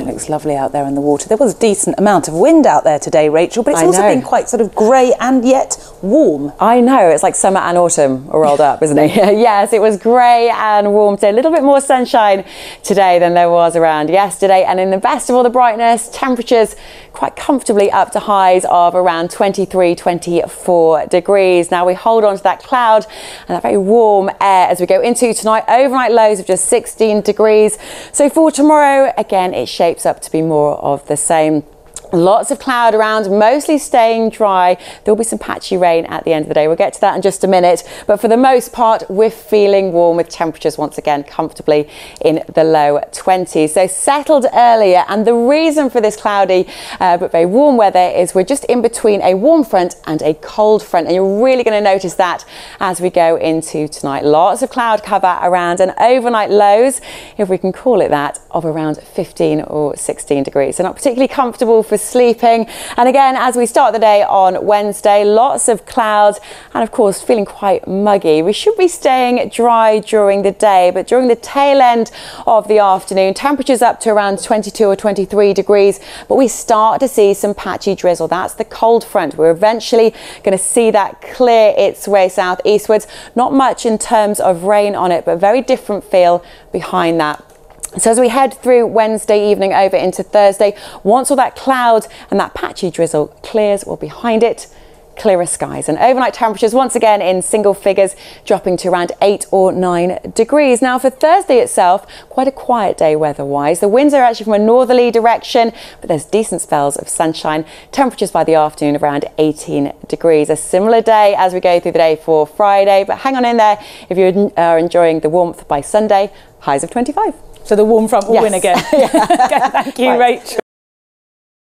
It looks lovely out there in the water. There was a decent amount of wind out there today, Rachael, but it's I also know. been quite sort of grey and yet warm. I know, it's like summer and autumn rolled up, isn't it? yes, it was grey and warm today. A little bit more sunshine today than there was around yesterday. And in the best of all the brightness, temperatures quite comfortably up to highs of around 23, 24 degrees. Now we hold on to that cloud and that very warm air as we go into tonight. Overnight lows of just 16 degrees. So for tomorrow, again, it shapes up to be more of the same. Lots of cloud around, mostly staying dry. There will be some patchy rain at the end of the day. We'll get to that in just a minute. But for the most part, we're feeling warm with temperatures once again comfortably in the low 20s. So settled earlier. And the reason for this cloudy uh, but very warm weather is we're just in between a warm front and a cold front. And you're really going to notice that as we go into tonight. Lots of cloud cover around and overnight lows, if we can call it that, of around 15 or 16 degrees. So not particularly comfortable for sleeping. And again, as we start the day on Wednesday, lots of clouds and of course feeling quite muggy. We should be staying dry during the day, but during the tail end of the afternoon, temperatures up to around 22 or 23 degrees, but we start to see some patchy drizzle. That's the cold front. We're eventually going to see that clear its way southeastwards. Not much in terms of rain on it, but very different feel behind that. So as we head through Wednesday evening over into Thursday, once all that cloud and that patchy drizzle clears, well behind it, clearer skies and overnight temperatures once again in single figures dropping to around 8 or 9 degrees. Now for Thursday itself, quite a quiet day weather-wise. The winds are actually from a northerly direction, but there's decent spells of sunshine. Temperatures by the afternoon around 18 degrees. A similar day as we go through the day for Friday, but hang on in there if you are enjoying the warmth by Sunday, highs of 25. So the warm front will Yes. win again. Thank you, Right. Rachael.